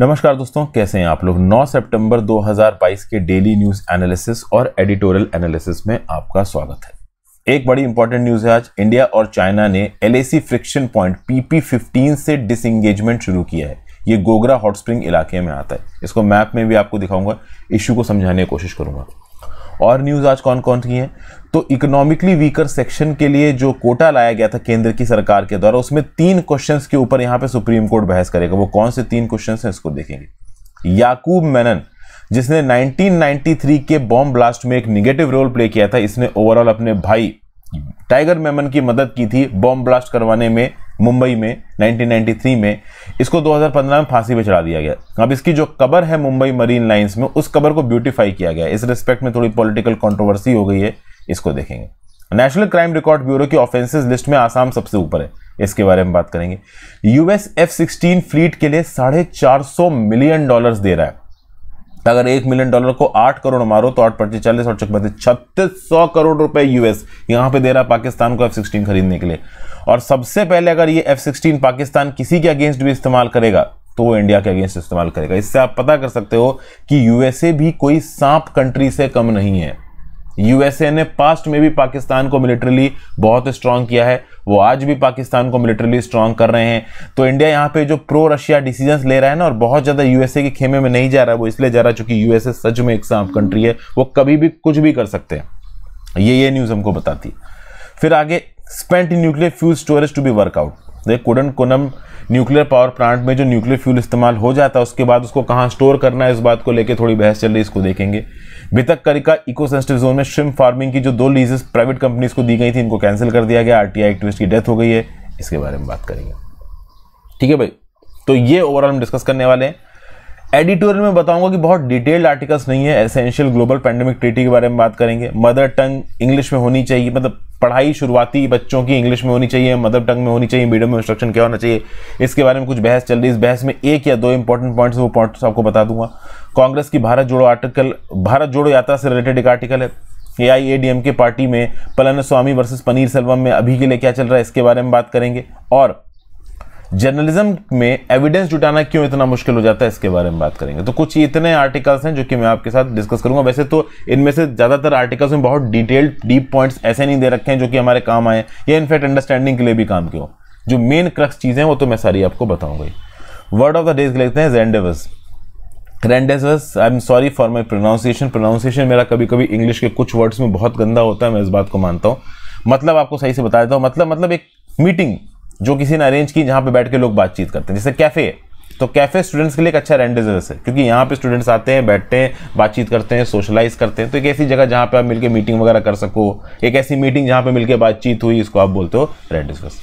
नमस्कार दोस्तों, कैसे हैं आप लोग? 9 सितंबर 2022 के डेली न्यूज़ एनालिसिस और एडिटोरियल एनालिसिस में आपका स्वागत है। एक बड़ी इंपॉर्टेंट न्यूज़ है आज, इंडिया और चाइना ने एल फ्रिक्शन पॉइंट पीपी 15 से डिसंगेजमेंट शुरू किया है। ये गोगरा हॉट स्प्रिंग इलाके में आता है। इसको मैप में भी आपको दिखाऊँगा, इश्यू को समझाने की कोशिश करूँगा। और न्यूज़ आज कौन कौन सी है? तो इकोनॉमिकली वीकर सेक्शन के लिए जो कोटा लाया गया था केंद्र की सरकार के द्वारा, उसमें तीन क्वेश्चन के ऊपर यहाँ पे सुप्रीम कोर्ट बहस करेगा। वो कौन से तीन क्वेश्चन हैं, इसको देखेंगे। याकूब मेनन, जिसने 1993 के बॉम्ब ब्लास्ट में एक निगेटिव रोल प्ले किया था, इसने ओवरऑल अपने भाई टाइगर मेमन की मदद की थी बॉम्ब ब्लास्ट करवाने में, मुंबई में 1993 में। इसको 2015 में फांसी पे चढ़ा दिया गया। अब इसकी जो कबर है मुंबई मरीन लाइंस में, उस कबर को ब्यूटीफाई किया गया। इस रिस्पेक्ट में थोड़ी पॉलिटिकल कंट्रोवर्सी हो गई है। इसको देखेंगे। नेशनल क्राइम रिकॉर्ड ब्यूरो की ऑफेंसेस लिस्ट में आसाम सबसे ऊपर है। इसके बारे में बात करेंगे। यूएस एफ़ सिक्सटीन फ्लीट के लिए साढ़े चार सौ मिलियन डॉलर्स दे रहा है। अगर एक मिलियन डॉलर को आठ करोड़ मारो तो आठ पच्चीस चालीस और चकबती छत्तीस सौ करोड़ रुपए यूएस यहाँ पे दे रहा है पाकिस्तान को एफ़ सिक्सटीन खरीदने के लिए। और सबसे पहले अगर ये एफ़ सिक्सटीन पाकिस्तान किसी के अगेंस्ट भी इस्तेमाल करेगा तो वो इंडिया के अगेंस्ट इस्तेमाल करेगा। इससे आप पता कर सकते हो कि यूएसए भी कोई सांप कंट्री से कम नहीं है। यूएसए ने पास्ट में भी पाकिस्तान को मिलिटरली बहुत स्ट्रांग किया है। वो आज भी पाकिस्तान को मिलिटरली स्ट्रांग कर रहे हैं। तो इंडिया यहाँ पे जो प्रो रशिया डिसीज़न ले रहा है ना, और बहुत ज़्यादा यूएसए के खेमे में नहीं जा रहा है वो इसलिए जा रहा है चूँकि यूएसए सच में एक सांप कंट्री है। वो कभी भी कुछ भी कर सकते हैं। ये ये न्यूज़ हमको बताती। फिर आगे spent nuclear fuel storage to be work out Kudankulam nuclear power plant में जो न्यूक्लियर फ्यूल इस्तेमाल हो जाता है, उसके बाद उसको कहाँ स्टोर करना है, इस बात को लेकर थोड़ी बहस चल रही है, इसको देखेंगे। Bhitarkanika eco sensitive zone में श्रिम फ़ार्मिंग की जो दो लीजेस प्राइवेट कंपनीज़ को दी गई थी, इनको कैंसिल कर दिया गया आरटीआई एक्टिविस्ट की डेथ हो गई है। इसके बारे में बात करेंगे। ठीक है भाई? तो ये ओवरऑल हम डिस्कस करने वाले हैं। एडिटोरियल में बताऊँगा कि बहुत डिटेल्ड आर्टिकल्स नहीं है एसेंशियल ग्लोबल पैंडेमिक ट्रीटी के बारे में बात करेंगे। मदर टंग इंग्लिश में होनी चाहिए मतलब पढ़ाई शुरुआती बच्चों की इंग्लिश में होनी चाहिए मदर टंग में होनी चाहिए मीडियम में इंस्ट्रक्शन क्या होना चाहिए, इसके बारे में कुछ बहस चल रही है। इस बहस में एक या दो इंपॉर्टेंट पॉइंट्स वो पॉइंट्स आपको बता दूँगा। कांग्रेस की भारत जोड़ो आर्टिकल भारत जोड़ो यात्रा से रिलेटेड एक आर्टिकल है। A I A D M K party में Palaniswami versus Panneerselvam में अभी के लिए क्या चल रहा है, इसके बारे में बात करेंगे। और जर्नलिज्म में एविडेंस जुटाना क्यों इतना मुश्किल हो जाता है, इसके बारे में बात करेंगे। तो कुछ इतने आर्टिकल्स हैं जो कि मैं आपके साथ डिस्कस करूँगा। वैसे तो इनमें से ज़्यादातर आर्टिकल्स में बहुत डिटेल्ड डीप पॉइंट्स ऐसे नहीं दे रखे हैं जो कि हमारे काम आए या इनफैक्ट अंडरस्टैंडिंग के लिए भी काम के हो जो मेन क्रक्स चीज़ें वो तो मैं सारी आपको बताऊँगा वर्ड ऑफ़ द डेज़ लिखते हैं जेंडेवस rendezvous I am sorry for my pronunciation pronunciation मेरा कभी कभी इंग्लिश के कुछ वर्ड्स में बहुत गंदा होता है, मैं इस बात को मानता हूँ। मतलब आपको सही से बता देता हूँ। मतलब मतलब एक मीटिंग जो किसी ने अरेंज की, जहाँ पे बैठ के लोग बातचीत करते हैं। जैसे कैफ़े तो कैफ़े स्टूडेंट्स के लिए एक अच्छा रेंडेजर्स है क्योंकि यहाँ पे स्टूडेंट्स आते हैं, बैठते हैं, बातचीत करते हैं सोशलाइज करते हैं। तो एक ऐसी जगह जहाँ पे आप मिलकर मीटिंग वगैरह कर सको, एक ऐसी मीटिंग जहाँ पे मिलकर बातचीत हुई, इसको आप बोलते हो रेंडेजर्स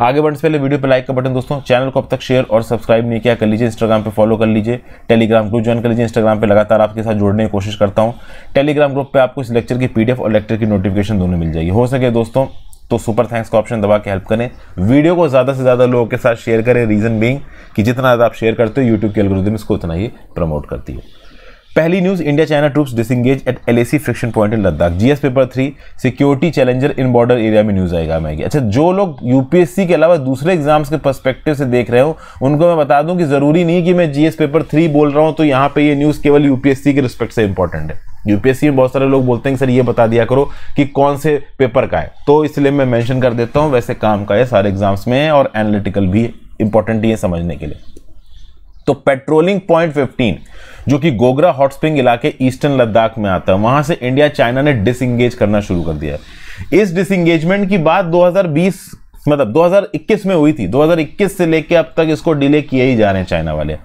आगे बढ़ने से पहले वीडियो पे लाइक का बटन दोस्तों चैनल को अब तक शेयर और सब्सक्राइब नहीं किया, कर लीजिए इंस्टाग्राम पे फॉलो कर लीजिए। टेलीग्राम ग्रुप ज्वाइन कर लीजिए इंस्टाग्राम पे, लगातार आपके साथ जोड़ने की कोशिश करता हूँ। टेलीग्राम ग्रुप पे आपको इस लेक्चर की पीडीएफ और लेक्चर की नोटिफिकेशन दोनों मिल जाएगी। हो सके दोस्तों तो सुपर थैंक्स का ऑप्शन दबा के हेल्प करें। वीडियो को ज़्यादा से ज़्यादा लोगों के साथ शेयर करें। रीज़न बीइंग कि जितना ज़्यादा आप शेयर करते हो यूट्यूब के एल्गोरिदम इसको उतना ही प्रमोट करती है। पहली news India China troops disengage at LAC friction point in Ladakh GS paper three security challenges in border area में न्यूज़ आएगा मैं अच्छा जो लोग यूपीएससी के अलावा दूसरे एग्ज़ाम्स के पर्सपेक्टिव से देख रहे हो, उनको मैं बता दूँ कि ज़रूरी नहीं कि मैं जीएस पेपर थ्री बोल रहा हूँ तो यहाँ पे ये न्यूज़ केवल यूपीएससी के रिस्पेक्ट से इंपॉर्टेंट है। यूपीएससी में बहुत सारे लोग बोलते हैं सर ये बता दिया करो कि कौन से पेपर का है। तो इसलिए मैं मेंशन कर देता हूँ, वैसे काम का है सारे एग्ज़ाम्स में और एनालिटिकल भी इंपॉर्टेंट ही है समझने के लिए। तो पेट्रोलिंग पॉइंट 15 जो कि गोगरा हॉट स्प्रिंग इलाके ईस्टर्न लद्दाख में आता है, वहाँ से इंडिया चाइना ने डिसंगेज करना शुरू कर दिया इस डिसंगेजमेंट की बात 2020 मतलब 2021 में हुई थी। 2021 से लेके अब तक इसको डिले किए ही जा रहे हैं चाइना वाले।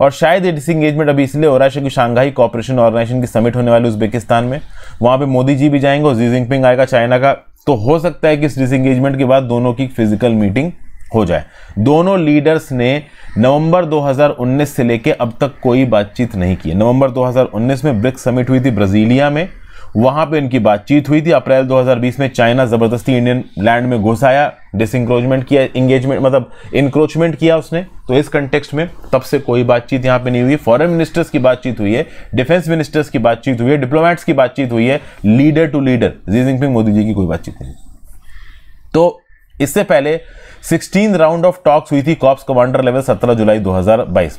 और शायद ये डिसंगेजमेंट अभी इसलिए हो रहा है क्योंकि शांघाई कॉपरेशन ऑर्गेनाइजेशन की समिट होने वाली उज्बेकिस्तान में। वहाँ पर मोदी जी भी जाएँगे और जी जिनपिंग आएगा चाइना का। तो हो सकता है कि इस डिसंगेजमेंट के बाद दोनों की फ़िज़िकल मीटिंग हो जाए। दोनों लीडर्स ने नवंबर 2019 से लेकर अब तक कोई बातचीत नहीं की नवंबर 2019 में ब्रिक्स समिट हुई थी ब्राजीलिया में। वहाँ पे इनकी बातचीत हुई थी। अप्रैल 2020 में चाइना ज़बरदस्ती इंडियन लैंड में घुस आया किया इंगेजमेंट मतलब इंक्रोचमेंट किया उसने। तो इस कंटेक्स्ट में तब से कोई बातचीत यहाँ पे नहीं हुई। फॉरेन मिनिस्टर्स की बातचीत हुई है डिफेंस मिनिस्टर्स की बातचीत हुई है डिप्लोमेट्स की बातचीत हुई है। Leader to leader Xi Jinping Modi ji की कोई बातचीत नहीं तो इससे पहले सिक्सटीन राउंड ऑफ़ टॉक्स हुई थी कॉप्स कमांडर लेवल 17 जुलाई 2022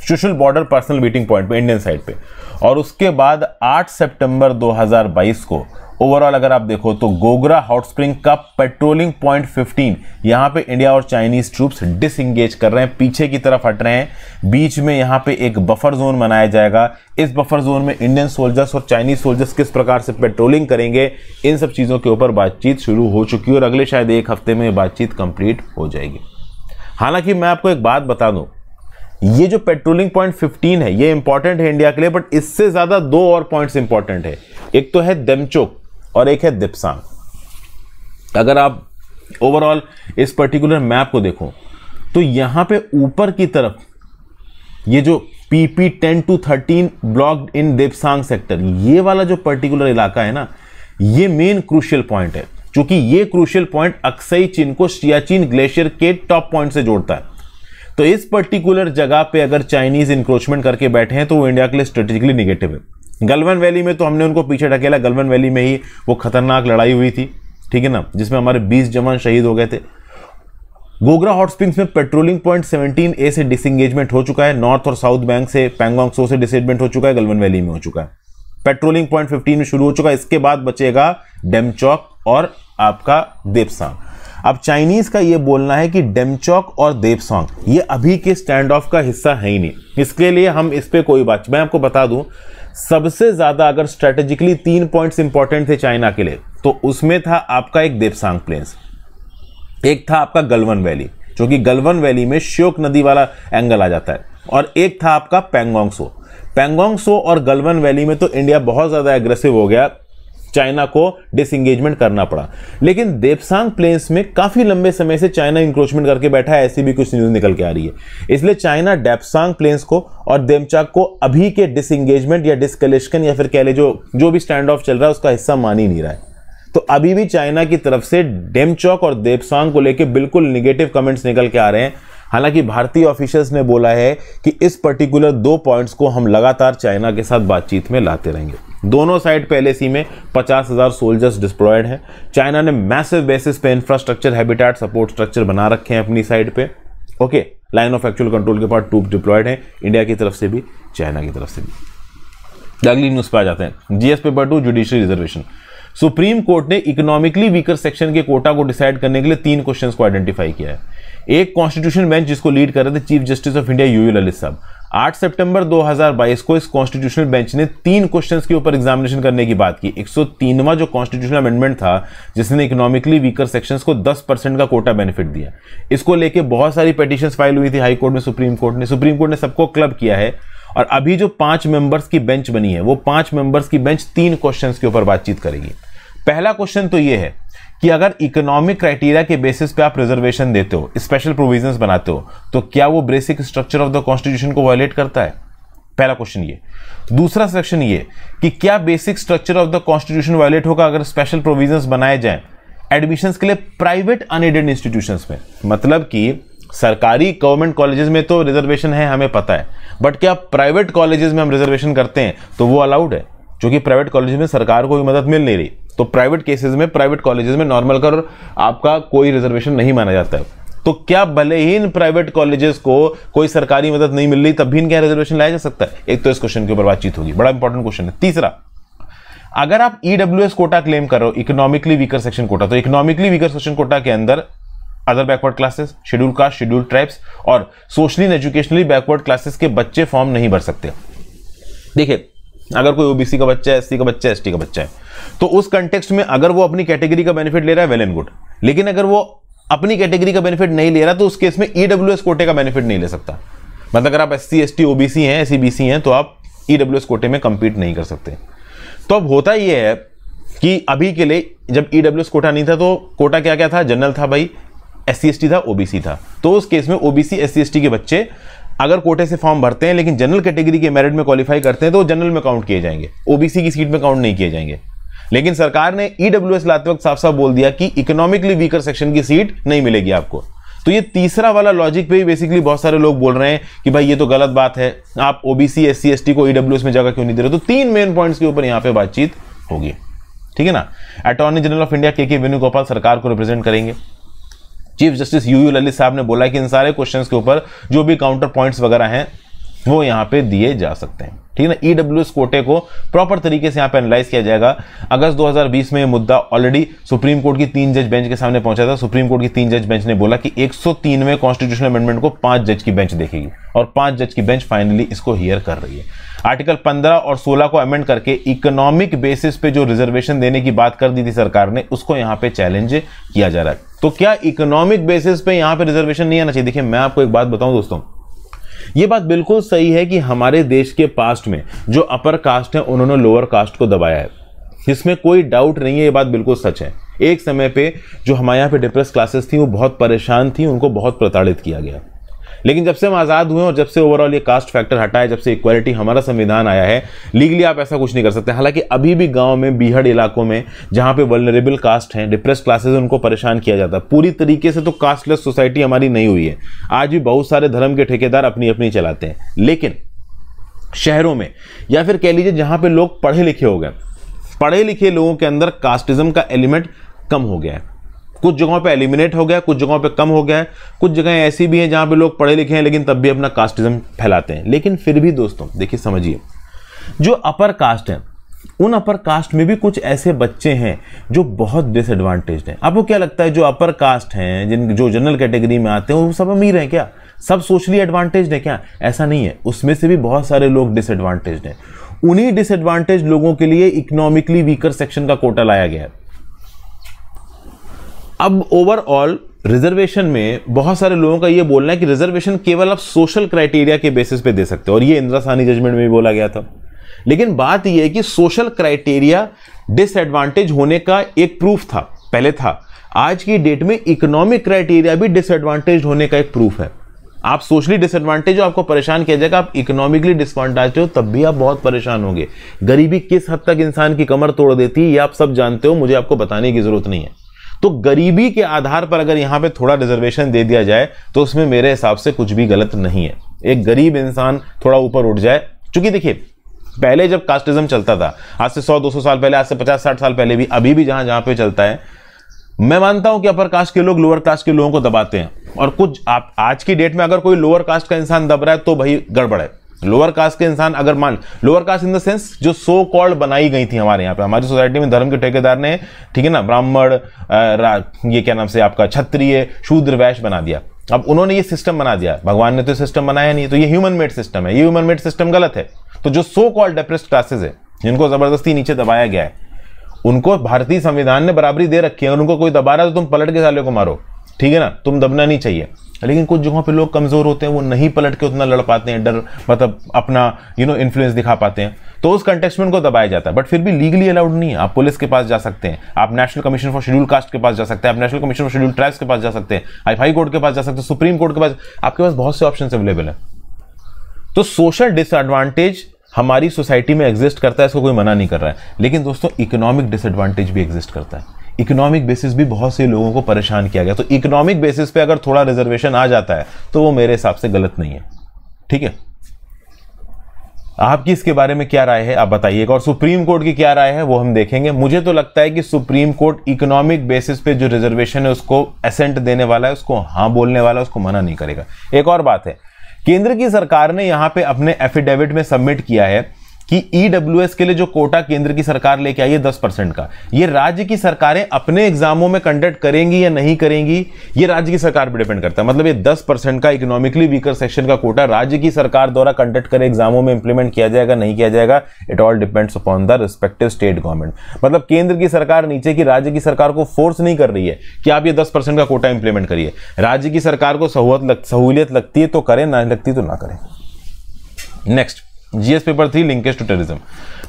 Chushul border personnel meeting point पे, इंडियन साइड पे। और उसके बाद 8 सितंबर 2022 को ओवरऑल अगर आप देखो तो गोगरा हॉट स्प्रिंग का पेट्रोलिंग पॉइंट 15 यहाँ पे इंडिया और चाइनीज़ ट्रूप्स डिसंगेज कर रहे हैं, पीछे की तरफ़ हट रहे हैं। बीच में यहाँ पे एक बफर जोन बनाया जाएगा। इस बफर जोन में इंडियन सोल्जर्स और चाइनीज़ सोल्जर्स किस प्रकार से पेट्रोलिंग करेंगे, इन सब चीज़ों के ऊपर बातचीत शुरू हो चुकी है और अगले शायद एक हफ़्ते में बातचीत कंप्लीट हो जाएगी। हालाँकि मैं आपको एक बात बता दूँ ये जो पेट्रोलिंग पॉइंट 15 है, ये इंपॉर्टेंट है इंडिया के लिए बट इससे ज़्यादा दो और पॉइंट्स इंपॉर्टेंट है। एक तो है देमचोक और एक है दिप्सांग अगर आप ओवरऑल इस पर्टिकुलर मैप को देखो तो यहाँ पे ऊपर की तरफ़ ये जो PP ten to thirteen block in Depsang sector ये वाला जो पर्टिकुलर इलाका है ना, ये मेन क्रूशियल पॉइंट है। क्योंकि ये क्रूशियल पॉइंट अक्सई चीन को सियाचिन ग्लेशियर के टॉप पॉइंट से जोड़ता है। तो इस पर्टिकुलर जगह पे अगर चाइनीज़ इंक्रोचमेंट करके बैठे हैं तो वो इंडिया के लिए स्ट्रेटेजिकली निगेटिव है। गलवन वैली में तो हमने उनको पीछे ढकेला। गलवन वैली में ही वो खतरनाक लड़ाई हुई थी, ठीक है ना? जिसमें हमारे 20 जवान शहीद हो गए थे। गोगरा हॉट स्प्रिंग्स में पेट्रोलिंग पॉइंट 17 ए से डिसंगेजमेंट हो चुका है। नॉर्थ और साउथ बैंक से पैंगोंग सो से डिसमेंट हो चुका है। गलवन वैली में हो चुका है। पेट्रोलिंग पॉइंट 15 में शुरू हो चुका है। इसके बाद बचेगा डेमचौक और आपका देपसांग अब चाइनीज़ का यह बोलना है कि डेमचौक और देवसोंग ये अभी के स्टैंड ऑफ़ का हिस्सा है ही नहीं। इसके लिए हम इस पर कोई बात, मैं आपको बता दूँ, सबसे ज़्यादा अगर स्ट्रेटेजिकली तीन पॉइंट्स इंपॉर्टेंट थे चाइना के लिए तो उसमें था आपका एक देवसांग प्लेन्स एक था आपका गलवन वैली जो कि गलवन वैली में श्योक नदी वाला एंगल आ जाता है। और एक था आपका पैंगोंगसो पैंगोंगसो और गलवन वैली में तो इंडिया बहुत ज़्यादा एग्रेसिव हो गया। चाइना को डिसंगेजमेंट करना पड़ा। लेकिन देवसांग प्लेन्स में काफ़ी लंबे समय से चाइना इंक्रोचमेंट करके बैठा है, ऐसी भी कुछ न्यूज़ निकल के आ रही है। इसलिए चाइना डेपसांग प्लेन्स को और देमचाक को अभी के डिसंगेजमेंट या डिस्कलेशन या फिर कह ले जो जो भी स्टैंड ऑफ़ चल रहा है, उसका हिस्सा मान ही नहीं रहा है। तो अभी भी चाइना की तरफ़ से डेमचौक और देवसांग को लेकर बिल्कुल निगेटिव कमेंट्स निकल के आ रहे हैं। हालाँकि भारतीय ऑफिशियल्स ने बोला है कि इस पर्टिकुलर दो पॉइंट्स को हम लगातार चाइना के साथ बातचीत में लाते रहेंगे। दोनों साइड पे सी में पचास हज़ार सोल्जर्स डिस्प्लॉयड हैं। चाइना ने मैसिव बेसिस पे इंफ्रास्ट्रक्चर हैबिटेट सपोर्ट स्ट्रक्चर बना रखे हैं अपनी साइड पे। Okay line of actual control के पास टूप डिप्लॉयड है। इंडिया की तरफ़ से भी चाइना की तरफ़ से भी। अगली न्यूज़ पे आ जाते हैं। GS paper two judicial reservation supreme court ने इकोनॉमिकली वीकर सेक्शन के कोटा को डिसाइड करने के लिए तीन क्वेश्चंस को आइडेंटिफाई किया है। एक कॉन्स्टिट्यूशन बेंच जिसको लीड कर रहे थे chief justice of India UU Lalit साहब। 8 सितंबर 2022 को इस कॉन्स्टिट्यूशनल बेंच ने तीन क्वेश्चंस के ऊपर एग्जामिनेशन करने की बात की। 103वां जो कॉन्स्टिट्यूशनल अमेंडमेंट था, जिसने इकोनॉमिकली वीकर सेक्शंस को 10 परसेंट का कोटा बेनिफिट दिया। इसको लेके बहुत सारी पिटिशंस फ़ाइल हुई थी हाई कोर्ट में सुप्रीम कोर्ट ने। सुप्रीम कोर्ट ने सबको क्लब किया है। और अभी जो पाँच मेंबर्स की बेंच बनी है, वो पाँच मेंबर्स की बेंच तीन क्वेश्चन के ऊपर बातचीत करेगी। पहला क्वेश्चन तो ये है कि अगर इकोनॉमिक क्राइटेरिया के बेसिस पे आप रिजर्वेशन देते हो स्पेशल प्रोविजंस बनाते हो तो क्या वो basic structure of the constitution को वायलेट करता है? पहला क्वेश्चन ये। दूसरा सेक्शन ये कि क्या basic structure of the constitution violate होगा अगर स्पेशल प्रोविजंस बनाए जाए एडमिशंस के लिए प्राइवेट अनएडेड इंस्टीट्यूशंस में? मतलब कि सरकारी गवर्नमेंट कॉलेजेस में तो रिजर्वेशन है, हमें पता है। बट क्या प्राइवेट कॉलेजेस में हम रिजर्वेशन करते हैं तो वो अलाउड है? क्योंकि प्राइवेट कॉलेज में सरकार को भी मदद मिल नहीं रही। तो प्राइवेट केसेस में प्राइवेट कॉलेजेस में नॉर्मल कर आपका कोई रिजर्वेशन नहीं माना जाता है। तो क्या भले ही इन प्राइवेट कॉलेजेस को कोई सरकारी मदद नहीं मिल रही, तब भी इनका रिजर्वेशन लाया जा सकता है? एक तो इस क्वेश्चन के ऊपर बातचीत होगी, बड़ा इंपॉर्टेंट क्वेश्चन है। तीसरा, अगर आप ईडब्ल्यू कोटा क्लेम कर इकोनॉमिकली वीकर सेक्शन कोटा तो इकोनॉमिकली वीकर सेक्शन कोटा के अंदर other backward classes schedule caste schedule tribes और सोशली एजुकेशनली बैकवर्ड क्लासेस के बच्चे फॉर्म नहीं भर सकते। देखिए अगर कोई ओबीसी का बच्चा है एससी का बच्चा है एसटी का बच्चा है तो उस कंटेक्स्ट में अगर वो अपनी कैटेगरी का बेनिफिट ले रहा है वेल एंड गुड लेकिन अगर वो अपनी कैटेगरी का बेनिफिट नहीं ले रहा तो उस केस में ईडब्ल्यू e कोटे का बेनिफिट नहीं ले सकता। मतलब अगर आप S C S T OBC हैं एस बी सी हैं तो आप ईडब्ल्यू e कोटे में कंपीट नहीं कर सकते। तो अब होता यह है कि अभी के लिए जब ईडब्ल्यू e कोटा नहीं था तो कोटा क्या क्या था? जनरल था भाई एस सी था ओबीसी था। तो उस केस में ओबीसी एस सी के बच्चे अगर कोटे से फॉर्म भरते हैं, लेकिन जनरल कैटेगरी के मेरिट में क्वालिफाई करते हैं तो जनरल में काउंट किए जाएँगे। ओबीसी की सीट में काउंट नहीं किए जाएँगे। लेकिन सरकार ने ईडब्ल्यू e लाते वक्त साफ़ साफ़ बोल दिया कि इकोनॉमिकली वीकर सेक्शन की सीट नहीं मिलेगी आपको। तो ये तीसरा वाला लॉजिक पे भी बेसिकली बहुत सारे लोग बोल रहे हैं कि भाई ये तो गलत बात है, आप ओबीसी एस सी को ईडब्ल्यू में जगह क्यों नहीं दे रहे तो तीन मेन पॉइंट्स के ऊपर यहाँ पे बातचीत होगी। ठीक है ना? अटॉर्नी जनरल ऑफ़ इंडिया के के वेणुगोपाल सरकार को रिप्रेजेंट करेंगे। Chief justice U U Lalit साहब ने बोला कि इन सारे क्वेश्चंस के ऊपर जो भी काउंटर पॉइंट्स वगैरह हैं, वो यहाँ पे दिए जा सकते हैं। ठीक है ना? ईडब्ल्यू e कोटे को प्रॉपर तरीके से यहाँ पे एनालाइज किया जाएगा। अगस्त 2020 में ये मुद्दा ऑलरेडी सुप्रीम कोर्ट की तीन जज बेंच के सामने पहुँचा था। सुप्रीम कोर्ट की तीन जज बेंच ने बोला कि 103 में कॉन्स्टिट्यूशनल अमेंडमेंट को पाँच जज की बेंच देखेगी और पाँच जज की बेंच फाइनली इसको हियर कर रही है। आर्टिकल 15 और 16 को अमेंड करके इकोनॉमिक बेसिस पे जो रिजर्वेशन देने की बात कर दी थी सरकार ने, उसको यहाँ पे चैलेंज किया जा रहा है। तो क्या इकोनॉमिक बेसिस पे यहाँ पे रिजर्वेशन नहीं आना चाहिए? देखिए, मैं आपको एक बात बताऊँ दोस्तों। ये बात बिल्कुल सही है कि हमारे देश के पास्ट में जो अपर कास्ट है, उन्होंने लोअर कास्ट को दबाया है। इसमें कोई डाउट नहीं है, ये बात बिल्कुल सच है। एक समय पे जो हमारे यहाँ पे डिप्रेस क्लासेस थी, वो बहुत परेशान थी, उनको बहुत प्रताड़ित किया गया। लेकिन जब से हम आज़ाद हुए और जब से ओवरऑल ये कास्ट फैक्टर हटाया जब से इक्वालिटी हमारा संविधान आया है लीगली आप ऐसा कुछ नहीं कर सकते। हालाँकि अभी भी गाँव में, बीहड़ इलाकों में, जहाँ पे वलनरेबल कास्ट हैं डिप्रेस क्लासेस उनको परेशान किया जाता है। पूरी तरीके से तो कास्टलेस सोसाइटी हमारी नहीं हुई है। आज भी बहुत सारे धर्म के ठेकेदार अपनी अपनी चलाते हैं। लेकिन शहरों में, या फिर कह लीजिए जहाँ पे लोग पढ़े लिखे हो गए, पढ़े लिखे लोगों के अंदर कास्टिज्म का एलिमेंट कम हो गया है। कुछ जगहों पे एलिमिनेट हो गया, कुछ जगहों पे कम हो गया है। कुछ जगह ऐसी भी हैं जहाँ पे लोग पढ़े लिखे हैं, लेकिन तब भी अपना कास्टिज्म फैलाते हैं। लेकिन फिर भी दोस्तों, देखिए, समझिए। जो अपर कास्ट है, उन अपर कास्ट में भी कुछ ऐसे बच्चे हैं जो बहुत डिसएडवांटेज हैं। आपको क्या लगता है, जो अपर कास्ट हैं, जिन, जो जनरल कैटेगरी में आते हैं, वो सब अमीर हैं क्या? सब सोशली एडवांटेज है क्या? ऐसा नहीं है। उसमें से भी बहुत सारे लोग डिसएडवांटेज हैं। उन्हीं डिसएडवांटेज लोगों के लिए इकोनॉमिकली वीकर सेक्शन का कोटा लाया गया है। अब ओवरऑल रिजर्वेशन में बहुत सारे लोगों का ये बोलना है कि रिजर्वेशन केवल आप सोशल क्राइटेरिया के बेसिस पे दे सकते हो। और ये इंदिरा सानी जजमेंट में भी बोला गया था। लेकिन बात यह है कि सोशल क्राइटेरिया डिसएडवांटेज होने का एक प्रूफ था, पहले था। आज की डेट में इकोनॉमिक क्राइटेरिया भी डिसएडवांटेज होने का एक प्रूफ है। आप सोशली डिसएडवांटेज हो, आपको परेशान किया जाएगा, आप इकोनॉमिकली डिसएडवांटेज हो, तब भी आप बहुत परेशान होंगे। गरीबी किस हद तक इंसान की कमर तोड़ देती है, ये आप सब जानते हो, मुझे आपको बताने की ज़रूरत नहीं है। तो गरीबी के आधार पर अगर यहाँ पे थोड़ा रिजर्वेशन दे दिया जाए तो उसमें मेरे हिसाब से कुछ भी गलत नहीं है। एक गरीब इंसान थोड़ा ऊपर उठ जाए। चूँकि देखिए, पहले जब कास्टिज्म चलता था, आज से 100-200 साल पहले, आज से 50-60 साल पहले भी, अभी भी जहाँ जहाँ पे चलता है, मैं मानता हूँ कि अपर कास्ट के लोग लोअर कास्ट के लोगों को दबाते हैं। और कुछ आप, आज की डेट में अगर कोई लोअर कास्ट का इंसान दब रहा है तो भाई गड़बड़ है। लोअर कास्ट के इंसान अगर मान lower caste in the sense जो सो कॉल्ड बनाई गई थी हमारे यहाँ पे। हमारी सोसाइटी में धर्म के ठेकेदार ने, ठीक है ना, ब्राह्मण ये क्या नाम से आपका, क्षत्रिय, शूद्र, वैश्य बना दिया। अब उन्होंने ये सिस्टम बना दिया। भगवान ने तो सिस्टम बनाया नहीं तो ये ह्यूमन मेड सिस्टम है। ये ह्यूमन मेड सिस्टम गलत है। तो जो सो कॉल्ड डेप्रेस्ड क्लासेस है, जिनको ज़बरदस्ती नीचे दबाया गया है, उनको भारतीय संविधान ने बराबरी दे रखी है। और उनको कोई दबा रहा है तो तुम पलट के साले को मारो। ठीक है ना? तुम दबना नहीं चाहिए। लेकिन कुछ जगहों पे लोग कमज़ोर होते हैं, वो नहीं पलट के उतना लड़ पाते हैं, डर मतलब अपना यू नो इन्फ्लुएंस दिखा पाते हैं। तो उस कंटेस्टमेंट को दबाया जाता है। बट फिर भी लीगली अलाउड नहीं है। आप पुलिस के पास जा सकते हैं। आप national commission for schedule caste के पास जा सकते हैं। आप national commission for schedule tribes के पास जा सकते हैं। आप हाई कोर्ट के पास जा सकते हैं। सुप्रीम कोर्ट के पास आपके पास बहुत से ऑप्शन अवेलेबल है। तो सोशल डिसएडवांटेज हमारी सोसाइटी में एग्जिस्ट करता है, इसको कोई मना नहीं कर रहा है। लेकिन दोस्तों इकोनॉमिक डिसएडवांटेज भी एग्जिस्ट करता है। इकोनॉमिक बेसिस भी बहुत से लोगों को परेशान किया गया। तो इकोनॉमिक बेसिस पे अगर थोड़ा रिजर्वेशन आ जाता है तो वो मेरे हिसाब से गलत नहीं है। ठीक है? आपकी इसके बारे में क्या राय है, आप बताइएगा। और सुप्रीम कोर्ट की क्या राय है, वो हम देखेंगे। मुझे तो लगता है कि सुप्रीम कोर्ट इकोनॉमिक बेसिस पे जो रिजर्वेशन है, उसको एसेंट देने वाला है, उसको हाँ बोलने वाला है, उसको मना नहीं करेगा। एक और बात है, केंद्र की सरकार ने यहाँ पे अपने एफिडेविट में सबमिट किया है। कि ईडब्ल्यूएस e के लिए जो कोटा केंद्र की सरकार लेके आई है दस परसेंट का, ये राज्य की सरकारें अपने एग्जामों में कंडक्ट करेंगी या नहीं करेंगी, ये राज्य की सरकार पर डिपेंड करता है। मतलब ये दस परसेंट का इकोनॉमिकली वीकर सेक्शन का कोटा राज्य की सरकार द्वारा कंडक्ट करे एग्जामों में इंप्लीमेंट किया जाएगा, नहीं किया जाएगा it all depends upon the respective state government मतलब केंद्र की सरकार नीचे की राज्य की सरकार को फोर्स नहीं कर रही है कि आप ये दस परसेंट का कोटा इंप्लीमेंट करिए। राज्य की सरकार को सहूलियत लगती है तो करें, ना लगती तो ना करें। Next GS paper three linkage to terrorism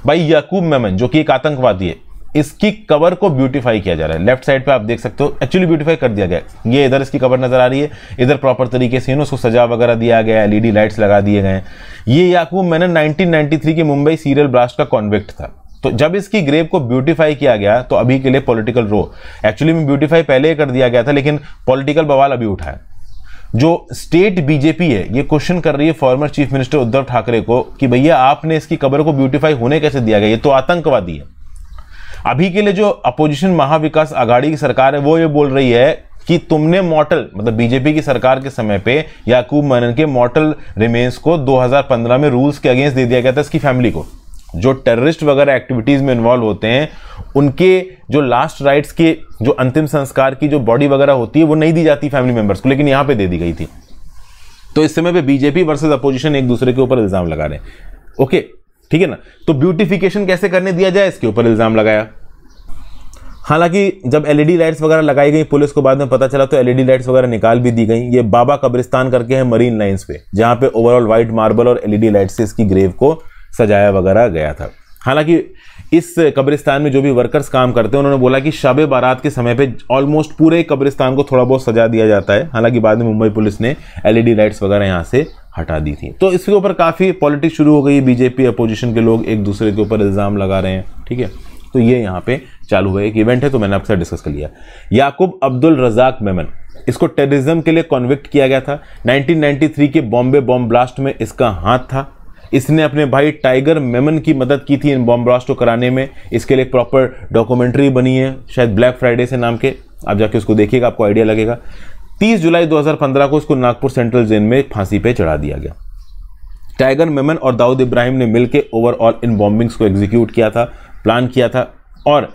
भाई, याकूब मेमन, जो कि एक आतंकवादी है, इसकी कवर को ब्यूटीफाई किया जा रहा है। लेफ़्ट साइड पे आप देख सकते हो एक्चुअली ब्यूटीफाई कर दिया गया ये इधर इसकी कवर नज़र आ रही है, इधर प्रॉपर तरीके से उसको सजा वगैरह दिया गया एलईडी लाइट्स लगा दिए गए ये याकूब मेनन 1993 के मुंबई सीरियल ब्लास्ट का कॉन्विक्ट था। तो जब इसकी ग्रेव को ब्यूटीफाई किया गया तो अभी के लिए पॉलिटिकल रो एक्चुअली में ब्यूटीफाई पहले कर दिया गया था, लेकिन पॉलिटिकल बवाल अभी उठा है जो स्टेट बीजेपी है, ये क्वेश्चन कर रही है former chief minister Uddhav Thackeray को कि भैया आपने इसकी कबर को ब्यूटीफाई होने कैसे दिया गया? ये तो आतंकवादी है। अभी के लिए जो अपोजिशन महाविकास आघाड़ी की सरकार है, वो ये बोल रही है कि तुमने मॉटल मतलब बीजेपी की सरकार के समय पे याकूब मनन के मॉटल रिमेन्स को 2015 में रूल्स के अगेंस्ट दे दिया गया था इसकी फैमिली को। जो टेररिस्ट वगैरह एक्टिविटीज़ में इन्वॉल्व होते हैं उनके जो लास्ट राइट्स के जो अंतिम संस्कार की जो बॉडी वगैरह होती है, वो नहीं दी जाती फैमिली मेंबर्स को, लेकिन यहाँ पे दे दी गई थी। तो इस समय पे बीजेपी वर्सेस अपोजिशन एक दूसरे के ऊपर इल्ज़ाम लगा रहे हैं। ओके ठीक है ना? तो ब्यूटिफिकेशन कैसे करने दिया जाए, इसके ऊपर इल्ज़ाम लगाया। हालाँकि जब एलईडी लाइट्स वगैरह लगाई गई, पुलिस को बाद में पता चला तो एलईडी लाइट्स वगैरह निकाल भी दी गई। ये बाबा कब्रिस्तान करके है मरीन लाइंस पे, जहाँ पे ओवरऑल व्हाइट मार्बल और एलईडी लाइट से इसकी ग्रेव को सजाया वगैरह गया था। हालाँकि इस कब्रिस्तान में जो भी वर्कर्स काम करते हैं, उन्होंने बोला कि शब बारात के समय पे ऑलमोस्ट पूरे कब्रिस्तान को थोड़ा बहुत सजा दिया जाता है। हालाँकि बाद में मुंबई पुलिस ने एलईडी लाइट्स वगैरह यहाँ से हटा दी थी। तो इसके ऊपर काफ़ी पॉलिटिक्स शुरू हो गई। बीजेपी अपोजिशन के लोग एक दूसरे के ऊपर इल्ज़ाम लगा रहे हैं, ठीक है? तो ये यहाँ पे चालू हुआ। एक इवेंट है तो मैंने आपके साथ डिस्कस कर लिया। याकूब अब्दुल रजाक मेमन। इसको टेररिज्म के लिए कॉन्विक्ट किया गया था। 1993 के बॉम्बे बॉम्ब ब्लास्ट में इसका हाथ था। इसने अपने भाई टाइगर मेमन की मदद की थी इन बॉम्ब ब्लास्ट को कराने में। इसके लिए प्रॉपर डॉक्यूमेंट्री बनी है, शायद ब्लैक फ्राइडे से नाम के। आप जाके उसको देखिएगा, आपको आइडिया लगेगा। 30 जुलाई 2015 को इसको नागपुर सेंट्रल जेल में फांसी पे चढ़ा दिया गया। टाइगर मेमन और दाऊद इब्राहिम ने मिलकर ओवरऑल इन बॉम्बिंग्स को एग्जीक्यूट किया था प्लान किया था। और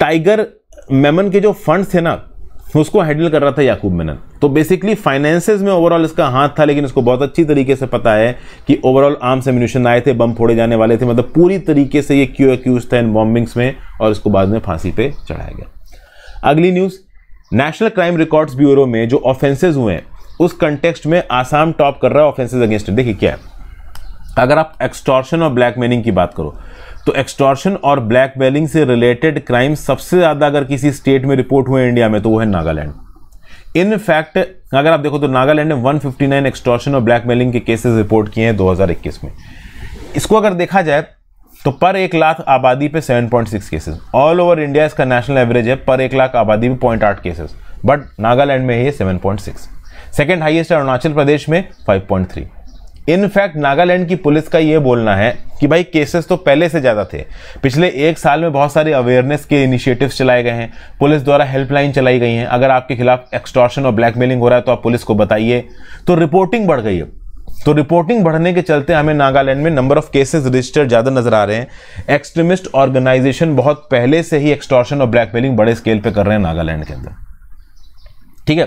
टाइगर मेमन के जो फंड्स थे ना उसको हैंडल कर रहा था याकूब मेनन। तो बेसिकली फाइनेंसेस में ओवरऑल इसका हाथ था, लेकिन इसको बहुत अच्छी तरीके से पता है कि ओवरऑल आर्म्स एम्यूनिशन आए थे बम फोड़े जाने वाले थे मतलब पूरी तरीके से ये क्यू एक्यूज था इन बॉम्बिंग्स में, और इसको बाद में फांसी पे चढ़ाया गया। अगली news national crime records bureau में जो ऑफेंसेज हुए हैं, उस कंटेक्स्ट में आसाम टॉप कर रहा है ऑफेंसेज अगेंस्ट देखिए क्या है। अगर आप एक्सटॉर्शन और ब्लैकमेलिंग की बात करो तो एक्सटॉर्शन और ब्लैकमेलिंग से रिलेटेड क्राइम सबसे ज़्यादा अगर किसी स्टेट में रिपोर्ट हुए इंडिया में तो वो है नागालैंड इन फैक्ट अगर आप देखो तो नागालैंड ने 159 एक्सटॉर्शन और ब्लैकमेलिंग के केसेस रिपोर्ट किए हैं 2021 में. इसको अगर देखा जाए तो पर एक लाख आबादी पे 7.6 केसेस ऑल ओवर इंडिया इसका नेशनल एवरेज है, पर एक लाख आबादी पे पॉइंट आठ केसेस बट नागालैंड में ये 7.6 सेकेंड हाइएस्ट है, अरुणाचल प्रदेश में 5.3 इनफैक्ट नागालैंड की पुलिस का यह बोलना है कि भाई केसेस तो पहले से ज़्यादा थे। पिछले एक साल में बहुत सारे अवेयरनेस के इनिशिएटिव्स चलाए गए हैं। पुलिस द्वारा हेल्पलाइन चलाई गई हैं। अगर आपके खिलाफ एक्सटॉर्शन और ब्लैकमेलिंग हो रहा है तो आप पुलिस को बताइए। तो रिपोर्टिंग बढ़ गई है। तो रिपोर्टिंग बढ़ने के चलते हमें नागालैंड में नंबर ऑफ़ केसेस रजिस्टर्ड ज़्यादा नज़र आ रहे हैं। एक्सट्रीमिस्ट ऑर्गेनाइजेशन बहुत पहले से ही एक्सटॉर्शन और ब्लैकमेलिंग बड़े स्केल पर कर रहे हैं नागालैंड के अंदर। ठीक है?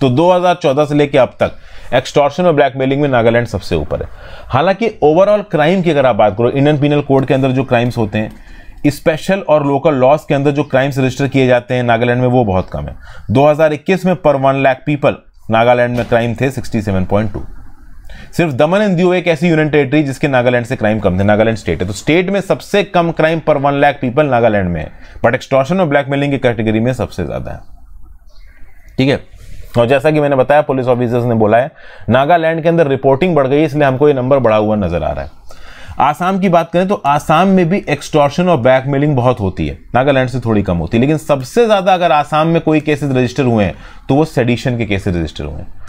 तो 2014 से लेकर अब तक एक्सटॉर्शन और ब्लैकमेलिंग में नागालैंड सबसे ऊपर है। हालाँकि ओवरऑल क्राइम की अगर आप बात करो इंडियन पिनल कोड के अंदर जो क्राइम्स होते हैं स्पेशल और लोकल लॉस के अंदर जो क्राइम्स रजिस्टर किए जाते हैं नागालैंड में, वो बहुत कम है। 2021 में पर वन लाख पीपल नागालैंड में क्राइम थे 67.2 सिर्फ़ दमन एंड दीव एक ऐसी यूनियन टेरिटरी जिसके नागालैंड से क्राइम कम थे, नागालैंड स्टेट है। तो स्टेट में सबसे कम crime per one lakh people Nagaland में है। बट एक्सटॉर्शन और ब्लैकमेलिंग की कैटेगरी में सबसे ज़्यादा है। ठीक है? और जैसा कि मैंने बताया पुलिस ऑफिसर्स ने बोला है, नागालैंड के अंदर रिपोर्टिंग बढ़ गई इसलिए हमको ये नंबर बढ़ा हुआ नज़र आ रहा है। आसाम की बात करें तो आसाम में भी एक्सटॉर्शन और ब्लैकमेलिंग बहुत होती है। नागालैंड से थोड़ी कम होती है, लेकिन सबसे ज़्यादा अगर आसाम में कोई केसेस रजिस्टर हुए हैं तो वो सेडिशन के केसेस रजिस्टर हुए हैं।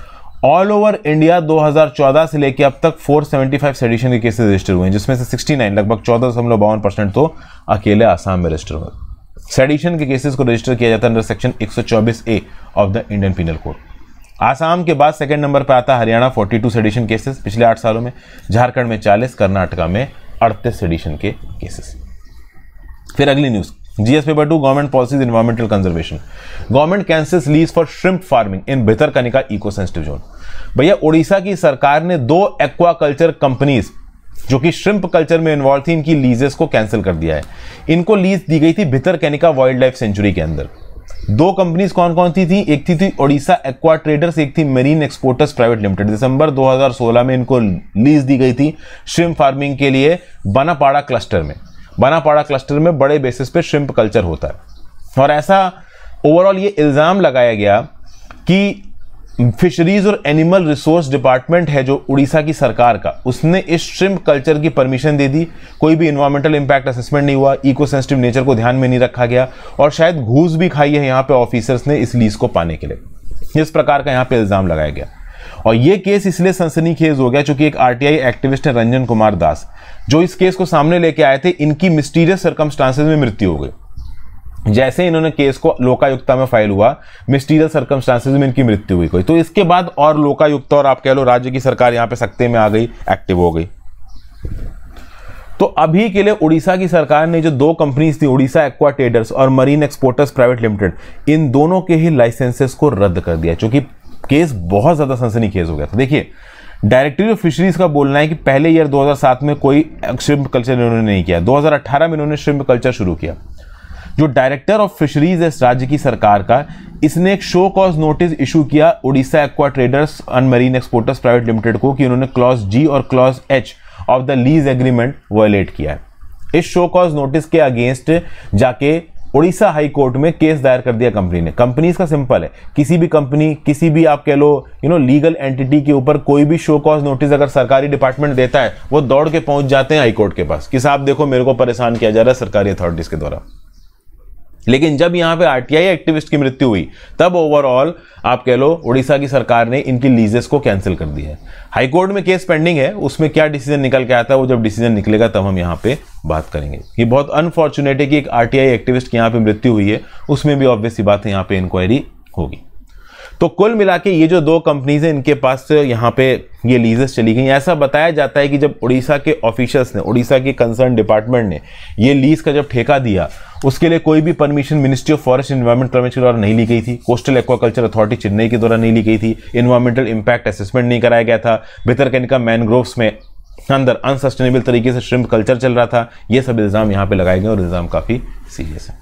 ऑल ओवर इंडिया 2014 से लेकर अब तक 475 सेडिशन के केसेस रजिस्टर हुए हैं, जिसमें से 69 लगभग चौदह दशमलव बावन परसेंट तो अकेले आसाम में रजिस्टर हुए सेडिशन के केसेस को रजिस्टर किया जाता है under section 124 A of the Indian penal code Assam के बाद सेकंड नंबर पर आता है हरियाणा 42 सेडिशन केसेस पिछले आठ सालों में, झारखंड में 40 कर्नाटका में अड़तीस सेडिशन के केसेस फिर अगली news GS paper two government policies environmental conservation government cancels lease for shrimp farming in Bhitarkanika eco sensitive zone भैया, ओडिशा की सरकार ने दो एक्वाकल्चर कंपनीज़ जो कि श्रिम्प कल्चर में इन्वॉल्व थी, इनकी लीजेस को कैंसिल कर दिया है। इनको लीज दी गई थी भितर कैनिका वाइल्ड लाइफ सेंचुरी के अंदर। दो कंपनीज़ कौन कौन सी थी? एक थी थी ओडिशा एक्वा ट्रेडर्स एक थी मरीन एक्सपोर्टर्स प्राइवेट लिमिटेड दिसंबर 2016 में इनको लीज दी गई थी श्रिम फ़ार्मिंग के लिए बनापाड़ा क्लस्टर में। बनापाड़ा क्लस्टर में बड़े बेसिस पे श्रिम्प कल्चर होता है। और ऐसा ओवरऑल ये इल्ज़ाम लगाया गया कि फिशरीज और एनिमल रिसोर्स डिपार्टमेंट है जो उड़ीसा की सरकार का। उसने इस श्रिम्प कल्चर की परमिशन दे दी। कोई भी इन्वायरमेंटल इंपैक्ट असेसमेंट नहीं हुआ। इको सेंसिटिव नेचर को ध्यान में नहीं रखा गया। और शायद घूस भी खाई है यहाँ पे ऑफिसर्स ने इस लीज को पाने के लिए। इस प्रकार का यहाँ पे इल्ज़ाम लगाया गया। और ये केस इसलिए सनसनी खेज हो गया क्योंकि एक आरटीआई एक्टिविस्ट है रंजन कुमार दास, जो इस केस को सामने लेके आए थे। इनकी मिस्टीरियस सर्कमस्टांसेस में मृत्यु हो गई। जैसे इन्होंने केस को लोकायुक्ता में फ़ाइल हुआ मिस्टीरियल सर्कमस्टांसेस में इनकी मृत्यु हुई कोई। तो इसके बाद और लोकायुक्त और आप कह लो राज्य की सरकार यहाँ पे सत्ते में आ गई एक्टिव हो गई। तो अभी के लिए उड़ीसा की सरकार ने जो दो कंपनीज़ थी, उड़ीसा एक्वा ट्रेडर्स और मरीन एक्सपोर्टर्स प्राइवेट लिमिटेड इन दोनों के ही लाइसेंसेस को रद्द कर दिया क्योंकि केस बहुत ज़्यादा सनसनी केस हो गया था। देखिए डायरेक्टरी ऑफ़ फिशरीज का बोलना है कि पहले ईयर 2007 में कोई श्रिम्प कल्चर इन्होंने नहीं किया। 2018 में इन्होंने श्रिम्प कल्चर शुरू किया। जो डायरेक्टर ऑफ़ फिशरीज है राज्य की सरकार का, इसने एक शो कॉज नोटिस इशू किया Orissa aqua traders and marine exporters private limited को कि उन्होंने क्लॉज जी और clause H of the lease agreement violate किया है। इस शो कॉज नोटिस के अगेंस्ट जाके उड़ीसा हाई कोर्ट में केस दायर कर दिया कंपनी ने। कंपनी का सिंपल है। किसी भी कंपनी किसी भी आप कह लो यू नो लीगल एंटिटी के ऊपर कोई भी शो कॉज नोटिस अगर सरकारी डिपार्टमेंट देता है, वो दौड़ के पहुँच जाते हैं हाई कोर्ट के पास कि साहब देखो मेरे को परेशान किया जा रहा है सरकारी अथॉरिटीज के द्वारा। लेकिन जब यहाँ पे आरटीआई एक्टिविस्ट की मृत्यु हुई, तब ओवरऑल आप कह लो उड़ीसा की सरकार ने इनकी लीजेस को कैंसिल कर दिया है। हाईकोर्ट में केस पेंडिंग है, उसमें क्या डिसीज़न निकल के आता है, वो जब डिसीज़न निकलेगा, तब हम यहाँ पे बात करेंगे। ये बहुत अनफॉर्चुनेट है कि एक आरटीआई एक्टिविस्ट की यहाँ पे मृत्यु हुई है, उसमें भी ऑब्वियसली बात है, यहाँ पे इंक्वायरी होगी। तो कुल मिला के ये जो दो कंपनीज़ हैं, इनके पास यहाँ पे ये लीजेस चली गई ऐसा बताया जाता है कि जब उड़ीसा के ऑफिशियल्स ने उड़ीसा की कंसर्न डिपार्टमेंट ने ये लीज का जब ठेका दिया उसके लिए कोई भी permission ministry of forest environment climate के द्वारा नहीं ली गई थी। कोस्टल एक्वाकल्चर अथॉरिटी चेन्नई के द्वारा नहीं ली गई थी। इन्वायरमेंटल इंपैक्ट असेसमेंट नहीं कराया गया था। भितरकनिका मैनग्रोव्स में अंदर अनसस्टेनेबल तरीके से श्रिम्प कल्चर चल रहा था। ये सब इल्ज़ाम यहाँ पे लगाए गए और इल्ज़ाम काफ़ी सीरियस है।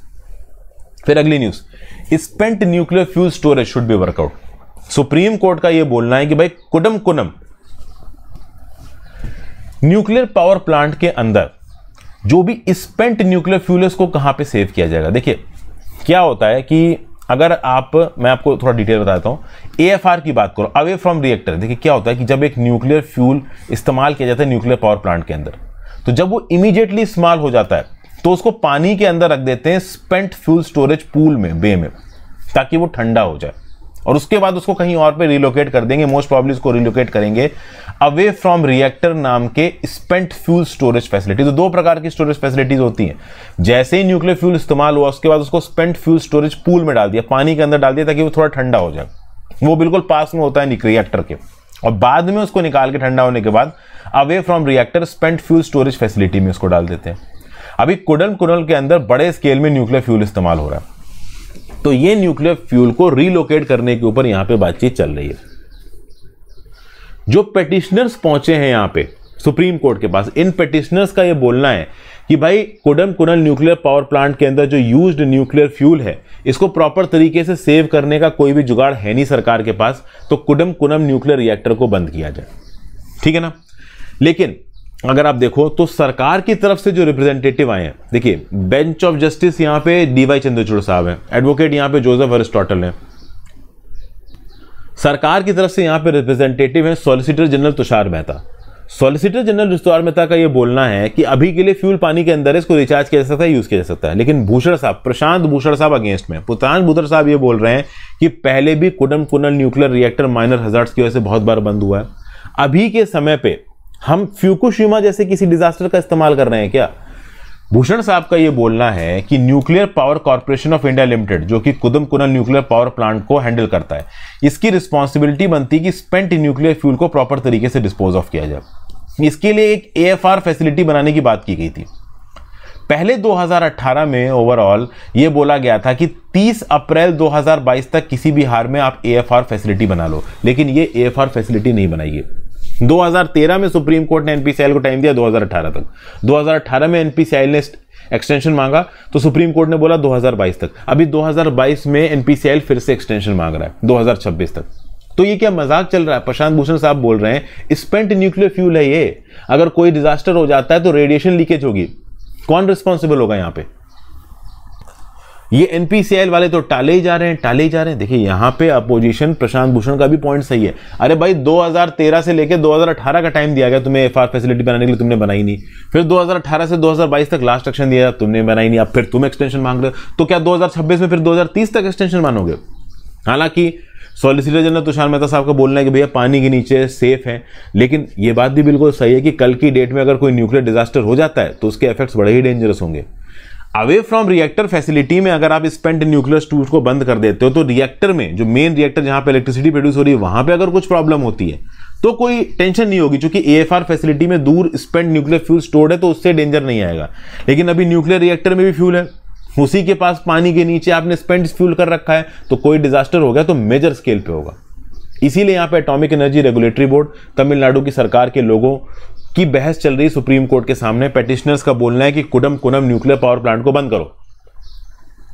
फिर अगली news spent nuclear fuel storage should be work out supreme court का यह बोलना है कि भाई Kudankulam. Nuclear power plant के अंदर जो भी स्पेंट न्यूक्लियर फ्यूल है उसको कहाँ पे सेव किया जाएगा? देखिए, क्या होता है कि अगर आप, मैं आपको थोड़ा डिटेल बताता हूँ। ए की बात करो अवे फ्रॉम रिएक्टर देखिए, क्या होता है कि जब एक न्यूक्लियर फ्यूल इस्तेमाल किया जाता है न्यूक्लियर पावर प्लांट के अंदर तो जब वो इमीडिएटली इस्तेमाल हो जाता है तो उसको पानी के अंदर रख देते हैं स्पेंट फ्यूल स्टोरेज पूल में बे में, ताकि वो ठंडा हो जाए। और उसके बाद उसको कहीं और पे रिलोकेट कर देंगे मोस्ट प्रॉब्ली उसको रिलोकेट करेंगे अवे फ्रॉम रिएक्टर नाम के स्पेंट फ्यूल स्टोरेज फैसिलिटी तो दो प्रकार की स्टोरेज फैसिलिटीज़ होती हैं। जैसे ही न्यूक्लियर फ्यूल इस्तेमाल हुआ, उसके बाद उसको स्पेंट फ्यूल स्टोरेज पूल में डाल दिया, पानी के अंदर डाल दिया, ताकि वो थोड़ा ठंडा हो जाए। वो बिल्कुल पास में होता है रिएक्टर के। और बाद में उसको निकाल के ठंडा होने के बाद away from reactor spent fuel storage facility में उसको डाल देते हैं। अभी कुडल कुडल के अंदर बड़े स्केल में न्यूक्लियर फ्यूल इस्तेमाल हो रहा है। तो ये न्यूक्लियर फ्यूल को रिलोकेट करने के ऊपर यहाँ पे बातचीत चल रही है। जो पेटिशनर्स पहुँचे हैं यहाँ पे, सुप्रीम कोर्ट के पास, इन पेटिशनर्स का ये बोलना है कि भाई, Kudankulam nuclear power plant के अंदर जो यूज्ड न्यूक्लियर फ्यूल है, इसको प्रॉपर तरीके से सेव करने का कोई भी जुगाड़ है नहीं सरकार के पास तो कुडम कुनम न्यूक्लियर रिएक्टर को बंद किया जाए। ठीक है ना? लेकिन अगर आप देखो तो सरकार की तरफ़ से जो रिप्रेजेंटेटिव आए हैं, देखिए बेंच ऑफ़ जस्टिस यहाँ पे डीवाई चंद्रचूड़ साहब हैं एडवोकेट यहाँ पे जोसेफ अरिस्टोटल हैं। सरकार की तरफ़ से यहाँ पे रिप्रेजेंटेटिव है solicitor general Tushar Mehta. Solicitor general Tushar Mehta का यह बोलना है कि अभी के लिए फ्यूल पानी के अंदर इसको रिचार्ज किया जा सकता है यूज़ किया जा सकता है। लेकिन भूषण साहब, प्रशांत भूषण साहब अगेंस्ट में पुत्रान भूषण साहब ये बोल रहे हैं कि पहले भी Kudankulam nuclear reactor minor hazard की वजह से बहुत बार बंद हुआ है। अभी के समय पे हम फ्यूकुशिमा जैसे किसी डिजास्टर का इस्तेमाल कर रहे हैं क्या? भूषण साहब का यह बोलना है कि nuclear power corporation of India limited जो कि Kudankulam nuclear power plant को हैंडल करता है, इसकी रिस्पॉन्सिबिलिटी बनती है कि स्पेंट न्यूक्लियर फ्यूल को प्रॉपर तरीके से डिस्पोज ऑफ़ किया जाए। इसके लिए एक एएफआर फैसिलिटी बनाने की बात की गई थी। पहले 2018 में ओवरऑल ये बोला गया था कि 30 अप्रैल 2022 तक किसी भी हार में आप एएफआर फैसिलिटी बना लो, लेकिन ये ए फैसिलिटी नहीं बनाई 2013 में सुप्रीम कोर्ट ने एनपीसीआई को टाइम दिया 2018 तक। 2018 में एनपीसीआई ने एक्सटेंशन मांगा तो सुप्रीम कोर्ट ने बोला 2022 तक। अभी 2022 में एनपीसीआई फिर से एक्सटेंशन मांग रहा है 2026 तक। तो ये क्या मज़ाक चल रहा है? प्रशांत भूषण साहब बोल रहे हैं स्पेंट न्यूक्लियर फ्यूल है ये। अगर कोई डिजास्टर हो जाता है तो रेडिएशन लीकेज होगी। कौन रिस्पॉन्सिबल होगा यहाँ पे? ये एनपीसीएल वाले तो टाले ही जा रहे हैं, टाले ही जा रहे हैं। देखिए, यहाँ पे अपोजिशन प्रशांत भूषण का भी पॉइंट सही है। अरे भाई 2013 से लेकर 2018 का टाइम दिया गया तुम्हें एफआर फैसिलिटी बनाने के लिए, तुमने बनाई नहीं। फिर 2018 से 2022 तक लास्ट एक्शन दिया, तुमने बनाई नहीं। अब फिर तुम एक्सटेंशन मांग रहे हो। तो क्या दो हज़ार छब्बीस में फिर दो हज़ार तीस तक एक्सटेंशन मानोगे? हालाँकि सॉलिसिटर जनरल तुषार मेहता साहब का बोलना है कि भैया, पानी के नीचे सेफ़ है। लेकिन ये बात भी बिल्कुल सही है कि कल की डेट में अगर कोई न्यूक्लियर डिजास्टर हो जाता है तो उसके इफेक्ट्स बड़े ही डेंजरस होंगे। अवे फ्रॉम रिएक्टर फैसिलिटी में अगर आप स्पेंट न्यूक्लियर स्टूड को बंद कर देते हो तो रिएक्टर में, जो मेन रिएक्टर जहाँ पे इलेक्ट्रिसिटी प्रोड्यूस हो रही है, वहाँ पे अगर कुछ प्रॉब्लम होती है तो कोई टेंशन नहीं होगी, क्योंकि एएफआर फैसिलिटी में दूर स्पेंट न्यूक्लियर फ्यूल स्टोर्ड है तो उससे डेंजर नहीं आएगा। लेकिन अभी न्यूक्लियर रिएक्टर में भी फ्यूल है, उसी के पास पानी के नीचे आपने स्पेंट फ्यूल कर रखा है तो कोई डिजास्टर हो गया तो मेजर स्केल पे होगा। इसीलिए यहाँ पे atomic energy regulatory board Tamil Nadu की सरकार के लोगों की बहस चल रही सुप्रीम कोर्ट के सामने। पेटिशनर्स का बोलना है कि Kudankulam nuclear power plant को बंद करो।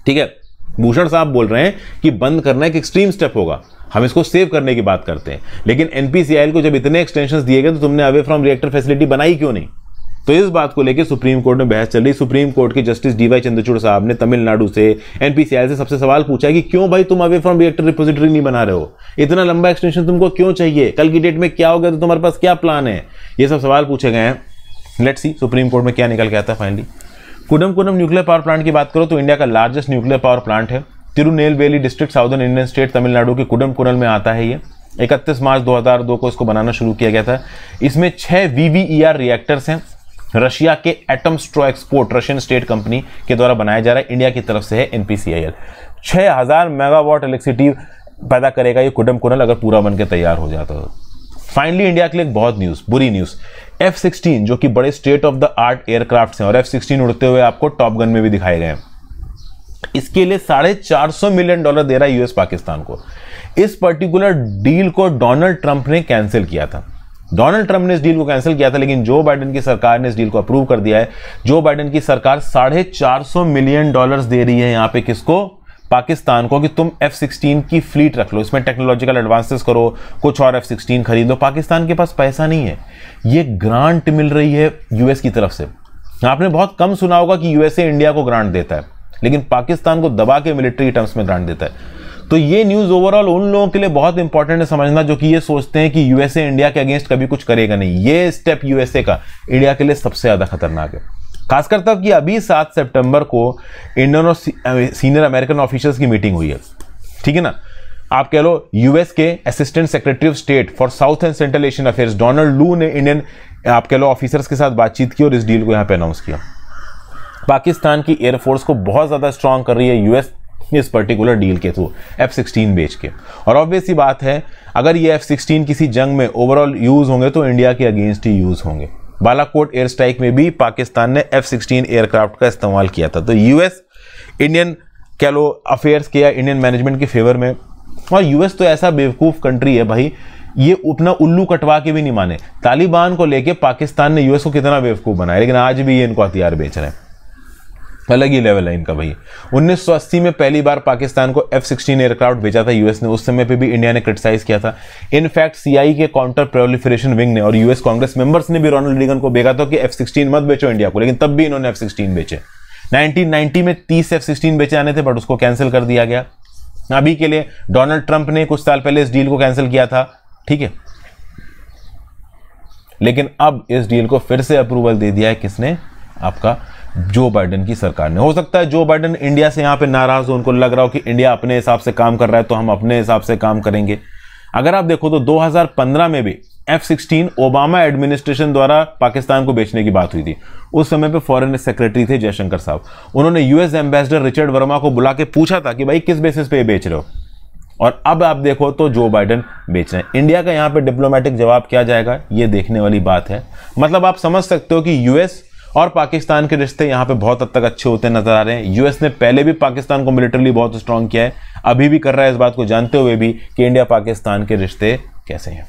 ठीक है? भूषण साहब बोल रहे हैं कि बंद करना एक एक्सट्रीम स्टेप होगा। हम इसको सेव करने की बात करते हैं। लेकिन एनपीसीआईएल को जब इतने एक्सटेंशन दिए गए तो तुमने अवे फ्रॉम रिएक्टर फैसिलिटी बनाई क्यों नहीं? तो इस बात को लेकर सुप्रीम कोर्ट में बहस चल रही। सुप्रीम कोर्ट के जस्टिस डीवाई चंद्रचूड़ साहब ने तमिलनाडु से एनपीसीआई से सबसे सवाल पूछा कि क्यों भाई तुम अवे फ्रॉम रिएक्टर रिपोजिटरी नहीं बना रहे हो? इतना लंबा एक्सटेंशन तुमको क्यों चाहिए? कल की डेट में क्या होगा तो तुम्हारे पास क्या प्लान है? ये सब सवाल पूछे गए हैं। लेट सी सुप्रीम कोर्ट में क्या निकल के आता है finally Kudankulam nuclear power plant की बात करो तो इंडिया का लार्जेस्ट न्यूक्लियर पावर प्लांट है। Tirunelveli district southern Indian state Tamil Nadu के कुडम कुनल में आता है ये। इकतीस मार्च 2002 को इसको बनाना शुरू किया गया था। इसमें छह वीवीईआर रिएक्टर्स हैं। रशिया के Atomstroyexport Russian state company के द्वारा बनाया जा रहा है। इंडिया की तरफ़ से है एनपीसीआईएल छह हज़ार मेगावाट इलेक्ट्रिसिटी पैदा करेगा, ये कुडम कुनल अगर पूरा बनकर तैयार हो जाता। तो फाइनली इंडिया के लिए एक बहुत न्यूज़ बुरी न्यूज़ एफ़ सिक्सटीन जो कि बड़े state of the art aircraft हैं, और एफ़ सिक्सटीन उड़ते हुए आपको टॉप गन में भी दिखाए गए इसके लिए साढ़े चार सौ मिलियन डॉलर दे रहा है यूएस पाकिस्तान को। इस पर्टिकुलर डील को डोनाल्ड ट्रंप ने कैंसिल किया था। डोनाल्ड ट्रंप ने इस डील को कैंसिल किया था, लेकिन जो बाइडेन की सरकार ने इस डील को अप्रूव कर दिया है। जो बाइडेन की सरकार साढ़े चार सौ मिलियन डॉलर्स दे रही है यहाँ पे किसको? पाकिस्तान को कि तुम एफ़ सिक्सटीन की फ्लीट रख लो, इसमें टेक्नोलॉजिकल एडवांसेस करो, कुछ और एफ़ सिक्सटीन खरीदो। पाकिस्तान के पास पैसा नहीं है। ये ग्रांट मिल रही है यूएस की तरफ़ से। आपने बहुत कम सुना होगा कि यूएसए इंडिया को ग्रांट देता है, लेकिन पाकिस्तान को दबा के मिलिट्री टर्म्स में ग्रांट देता है। तो ये न्यूज़ ओवरऑल उन लोगों के लिए बहुत इंपॉर्टेंट है समझना, जो कि ये सोचते हैं कि यूएसए इंडिया के अगेंस्ट कभी कुछ करेगा नहीं। ये स्टेप यूएसए का इंडिया के लिए सबसे ज़्यादा खतरनाक है। खासकर तब कि अभी सात सितंबर को इंडियन और सीनियर अमेरिकन ऑफिसर्स की मीटिंग हुई है। ठीक है ना? आप कह लो यूएस के assistant secretary of state for south and central Asian affairs Donald Lu ने इंडियन आप कह लो ऑफिसर्स के साथ बातचीत की और इस डील को यहाँ पे अनाउंस किया। पाकिस्तान की एयरफोर्स को बहुत ज़्यादा स्ट्रांग कर रही है यूएस इस पर्टिकुलर डील के थ्रू एफ़ सिक्सटीन बेच के। और ऑब्वियस ही बात है, अगर ये एफ़ सिक्सटीन किसी जंग में ओवरऑल यूज़ होंगे तो इंडिया के अगेंस्ट ही यूज़ होंगे। बालाकोट एयर स्ट्राइक में भी पाकिस्तान ने एफ़ सिक्सटीन एयरक्राफ्ट का इस्तेमाल किया था। तो यूएस इंडियन कह लो अफेयर्स के या इंडियन मैनेजमेंट के फेवर में, और यूएस तो ऐसा बेवकूफ़ कंट्री है भाई, ये उतना उल्लू कटवा के भी नहीं माने। तालिबान को लेके पाकिस्तान ने यूएस को कितना बेवकूफ़ बनाया, लेकिन आज भी ये इनको हथियार बेच रहे हैं। अलग ही लेवल है इनका भाई। 1980 में पहली बार पाकिस्तान को एफ़ सिक्सटीन एयरक्राफ्ट भेजा था यूएस ने। उस समय पे भी इंडिया ने क्रिटिसाइज किया था। इनफैक्ट सीआई के काउंटर प्रोलिफरेशन विंग ने और यूएस कांग्रेस मेंबर्स ने भी रोनाल्ड रीगन को बेगा था कि एफ़ सिक्सटीन मत बेचो इंडिया को, लेकिन तब भी इन्होंने एफ़ सिक्सटीन बेचे। 1990 में 30 एफ़ सिक्सटीन बेचे आने थे बट उसको कैंसिल कर दिया गया। अभी के लिए डोनाल्ड ट्रंप ने कुछ साल पहले इस डील को कैंसिल किया था, ठीक है? लेकिन अब इस डील को फिर से अप्रूवल दे दिया है किसने? आपका जो बाइडन की सरकार ने। हो सकता है जो बाइडन इंडिया से यहाँ पे नाराज़ हो, उनको लग रहा हो कि इंडिया अपने हिसाब से काम कर रहा है तो हम अपने हिसाब से काम करेंगे। अगर आप देखो तो 2015 में भी एफ़ सिक्सटीन ओबामा एडमिनिस्ट्रेशन द्वारा पाकिस्तान को बेचने की बात हुई थी। उस समय पे फॉरेन सेक्रेटरी थे जयशंकर साहब। उन्होंने यूएस एम्बेसडर रिचर्ड वर्मा को बुला के पूछा था कि भाई, किस बेसिस पे बेच रहे हो? और अब आप देखो तो जो बाइडन बेच रहे हैं। इंडिया का यहाँ पे डिप्लोमेटिक जवाब क्या जाएगा, ये देखने वाली बात है। मतलब आप समझ सकते हो कि यूएस और पाकिस्तान के रिश्ते यहाँ पे बहुत हद तक अच्छे होते नज़र आ रहे हैं। यूएस ने पहले भी पाकिस्तान को मिलिटरली बहुत स्ट्रांग किया है। अभी भी कर रहा है इस बात को जानते हुए भी कि इंडिया पाकिस्तान के रिश्ते कैसे हैं।